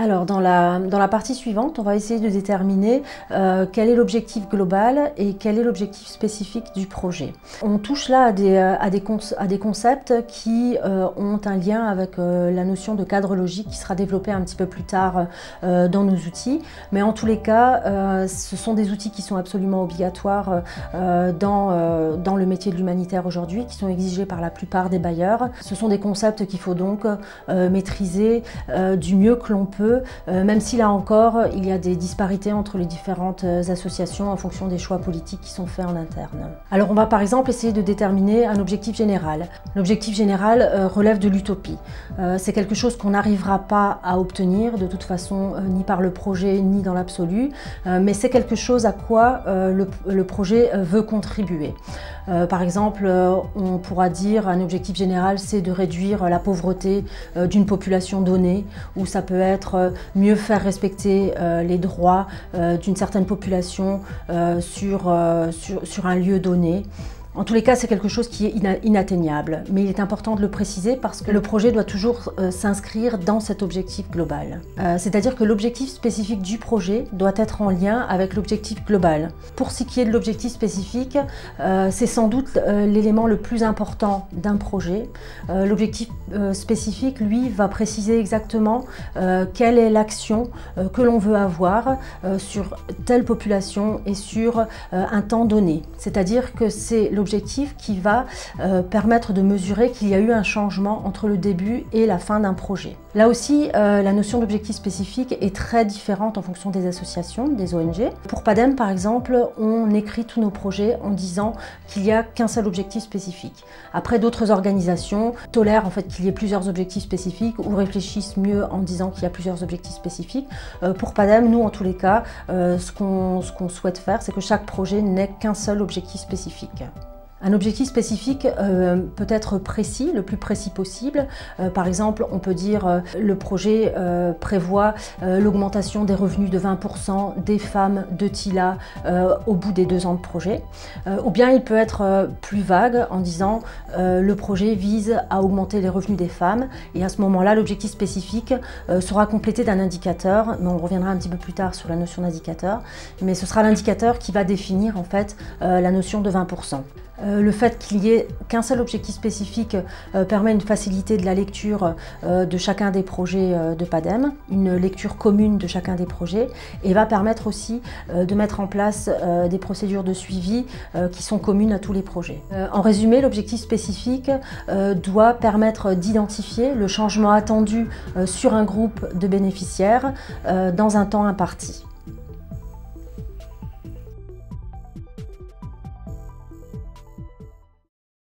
Alors, dans la, partie suivante, on va essayer de déterminer euh, quel est l'objectif global et quel est l'objectif spécifique du projet. On touche là à des, euh, concepts qui euh, ont un lien avec la notion de cadre logique qui sera développée un petit peu plus tard dans nos outils. Mais en tous les cas, ce sont des outils qui sont absolument obligatoires dans le métier de l'humanitaire aujourd'hui, qui sont exigés par la plupart des bailleurs. Ce sont des concepts qu'il faut donc maîtriser du mieux que l'on peut euh, même si là encore, il y a des disparités entre les différentes euh, associations en fonction des choix politiques qui sont faits en interne. Alors on va par exemple essayer de déterminer un objectif général. L'objectif général euh, relève de l'utopie. C'est quelque chose qu'on n'arrivera pas à obtenir de toute façon, ni par le projet, ni dans l'absolu, mais c'est quelque chose à quoi le, projet veut contribuer. Par exemple, on pourra dire un objectif général, c'est de réduire la pauvreté d'une population donnée, ou ça peut être mieux faire respecter euh, les droits euh, d'une certaine population sur un lieu donné. En tous les cas, c'est quelque chose qui est inatteignable, mais il est important de le préciser parce que le projet doit toujours euh, s'inscrire dans cet objectif global. Euh, c'est-à-dire que l'objectif spécifique du projet doit être en lien avec l'objectif global. Pour ce qui est de l'objectif spécifique, euh, c'est sans doute l'élément le plus important d'un projet. l'objectif spécifique, lui, va préciser exactement quelle est l'action que l'on veut avoir sur telle population et sur un temps donné. C'est-à-dire que c'est l'objectif qui va euh, permettre de mesurer qu'il y a eu un changement entre le début et la fin d'un projet. Là aussi, euh, la notion d'objectif spécifique est très différente en fonction des associations, des ONG. Pour PADEM, par exemple, on écrit tous nos projets en disant qu'il n'y a qu'un seul objectif spécifique. Après, d'autres organisations tolèrent en fait qu'il y ait plusieurs objectifs spécifiques ou réfléchissent mieux en disant qu'il y a plusieurs objectifs spécifiques. Euh, pour PADEM, nous, en tous les cas, ce qu'on souhaite faire, c'est que chaque projet n'ait qu'un seul objectif spécifique. Un objectif spécifique euh, peut être précis, le plus précis possible. Euh, par exemple, on peut dire euh, le projet prévoit l'augmentation des revenus de 20% des femmes de TILA au bout des deux ans de projet. ou bien il peut être plus vague en disant le projet vise à augmenter les revenus des femmes et à ce moment-là, l'objectif spécifique sera complété d'un indicateur, mais on reviendra un petit peu plus tard sur la notion d'indicateur, mais ce sera l'indicateur qui va définir en fait la notion de 20%. Euh, le fait qu'il n'y ait qu'un seul objectif spécifique euh, permet une facilité de la lecture euh, de chacun des projets de PADEM, une lecture commune de chacun des projets et va permettre aussi de mettre en place des procédures de suivi qui sont communes à tous les projets. en résumé, l'objectif spécifique doit permettre d'identifier le changement attendu sur un groupe de bénéficiaires dans un temps imparti.